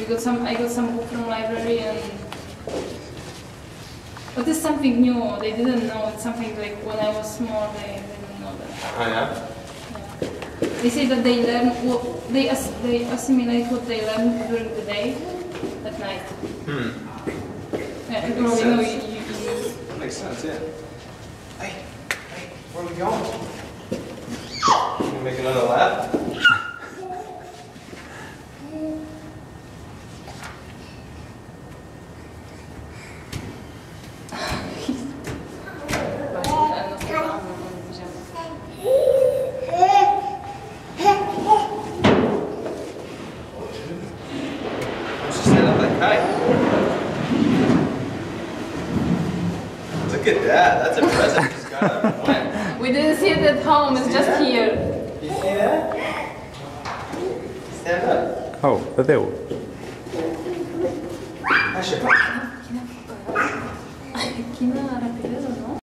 we got some. I got some book from library and. But it's something new. They didn't know. It's something like when I was small. They didn't know that. Oh yeah? Yeah. They say that they learn. What, they ass, they assimilate what they learn during the day, at night. Hmm. Yeah, and Makes probably know you, sense. you, you Makes sense, yeah. Hey, hey, where are we going? Can You make another lap? Stand up like kite? Look at that. That's impressive. Just got up and. We didn't see it at home, it's just here. You see that? Stand up. Oh, Tadeu. I should. Aquí na rapidez, ¿no?